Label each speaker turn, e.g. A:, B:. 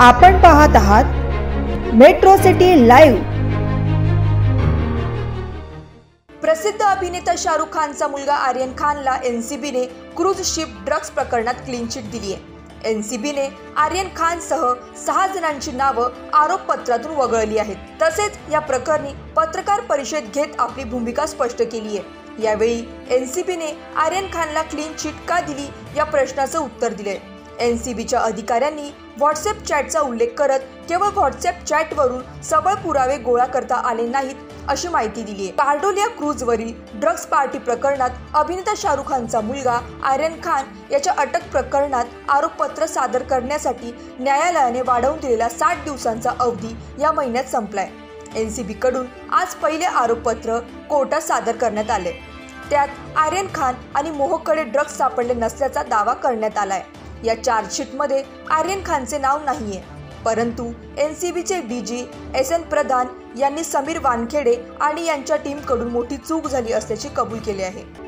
A: आपण पाहत आहात मेट्रो सिटी लाईव्ह.
B: प्रसिद्ध अभिनेता शाहरुख खानचा मुलगा आर्यन खानला एनसीबीने क्रूज शिप ड्रग्ज प्रकरणात क्लीन चिट दिली आहे. एनसीबीने आर्यन खानसह सहा जणांची नावं आरोपपत्रातून वगळली आहेत. तसेच या प्रकरणी पत्रकार परिषद घेत आपली भूमिका स्पष्ट केली आहे. यावेळी एनसीबीने आर्यन खानला क्लीन चिट का दिली या प्रश्नाचं उत्तर दिले एन सी बीच्या अधिकाऱ्यांनी व्हॉट्सअप चॅटचा उल्लेख करत केवळ व्हॉट्सअप चॅटवरून सबळ पुरावे गोळा करता आले नाहीत अशी माहिती दिली आहे कार्डोलिया क्रूजवरील ड्रग्ज पार्टी प्रकरणात अभिनेता शाहरुख खानचा मुलगा आर्यन खान याच्या अटक प्रकरणात आरोपपत्र सादर करण्यासाठी न्यायालयाने वाढवून दिलेला साठ दिवसांचा अवधी या महिन्यात संपलाय. एन सी बीकडून आज पहिले आरोपपत्र कोर्टात सादर करण्यात आले त्यात आर्यन खान आणि मोहकडे ड्रग्ज सापडले नसल्याचा दावा करण्यात आलाय. या चार्जशीटमध्ये आर्यन खानचे नाव नाहीये. परंतु एन सी बीचे D G S N Pradhan यांनी समीर वानखेडे आणि यांच्या टीमकडून मोठी चूक झाली असल्याचे कबूल केले आहे.